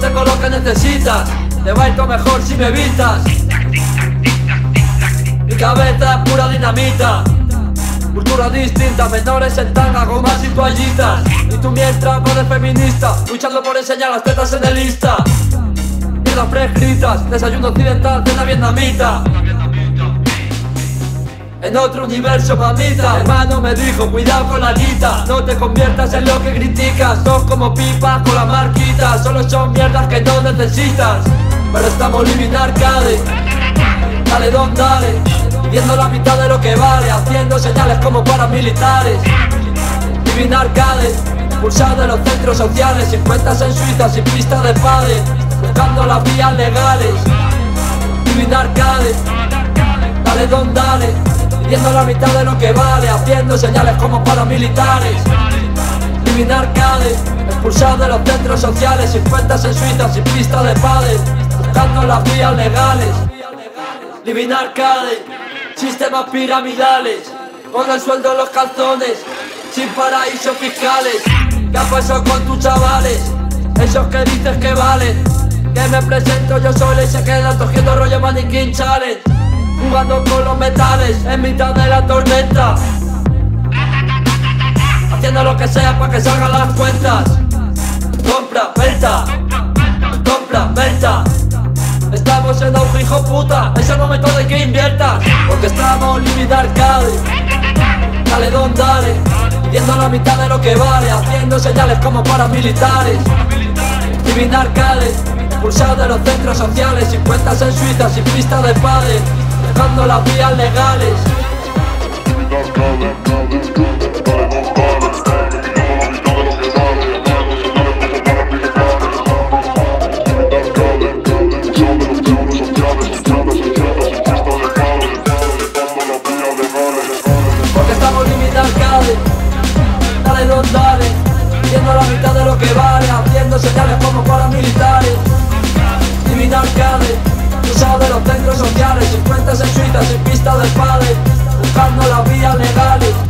tengo lo que necesitas. Te va a mejor si me evitas. Mi cabeza es pura dinamita. Cultura distinta, menores en tanga, gomas y toallitas Y tú mientras pones feminista Luchando por enseñar las tetas en el lista Mierdas prescritas, desayuno occidental, cena vietnamita en otro universo, mamita. Hermano me dijo, cuidado con la guita. No te conviertas en lo que criticas. Sos como pipas con la marquita. Solo son mierdas que no necesitas. Pero estamos living arcade Dale, don, dale. Viendo la mitad de lo que vale. Haciendo señales como paramilitares. Living arcade Pulsado de los centros sociales. Sin cuentas en Suiza, sin pista de padre Buscando las vías legales. Living arcade Dale, don, dale Viendo la mitad de lo que vale Haciendo señales como paramilitares. Living arcade Expulsado de los centros sociales Sin cuentas en Suiza, sin pista de padre Buscando las vías legales. Living arcade Sistemas piramidales Con el sueldo en los calzones Sin paraísos fiscales. ¿Qué ha pasado con tus chavales? Esos que dices que valen. Que me presento yo solo y se quedan cogiendo rollo maniquín challenge Jugando con los metales en mitad de la tormenta. Haciendo lo que sea para que salgan las cuentas. Compra, venta. Compra, venta. Estamos en auge, hijo puta. Es el momento de que inviertas Porque estamos límite arcade Dale, don, dale. Viendo la mitad de lo que vale. Haciendo señales como paramilitares. Living arcade Pulsado de los centros sociales. Sin cuentas en Suiza, sin pista de padre Las vías legales. Porque estamos arcade Dale, don, dale. Viendo la mitad de lo que vale Haciendo señales como paramilitares. Living centros sociales Sin cuentas en sin pista de padre Buscando las vías legales